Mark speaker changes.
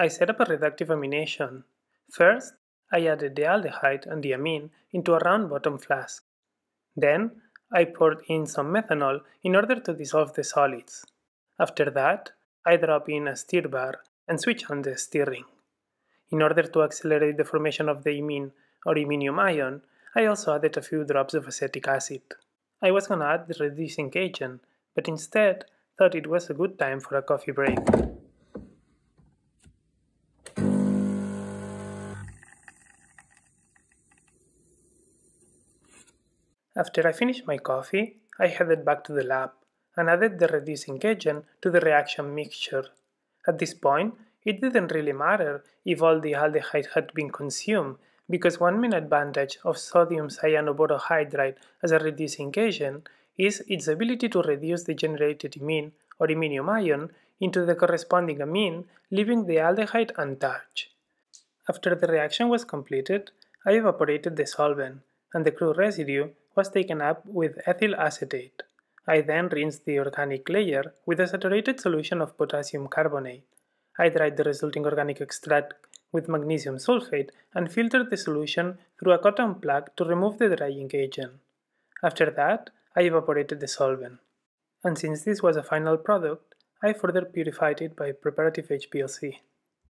Speaker 1: I set up a reductive amination. First, I added the aldehyde and the amine into a round bottom flask. Then, I poured in some methanol in order to dissolve the solids. After that, I drop in a stir bar and switch on the stirring. In order to accelerate the formation of the imine or iminium ion, I also added a few drops of acetic acid. I was gonna add the reducing agent, but instead thought it was a good time for a coffee break. After I finished my coffee, I headed back to the lab and added the reducing agent to the reaction mixture. At this point, it didn't really matter if all the aldehyde had been consumed because one main advantage of sodium cyanoborohydride as a reducing agent is its ability to reduce the generated imine or iminium ion into the corresponding amine, leaving the aldehyde untouched. After the reaction was completed, I evaporated the solvent, and the crude residue was taken up with ethyl acetate. I then rinsed the organic layer with a saturated solution of potassium carbonate. I dried the resulting organic extract with magnesium sulfate and filtered the solution through a cotton plug to remove the drying agent. After that, I evaporated the solvent. And since this was a final product, I further purified it by preparative HPLC.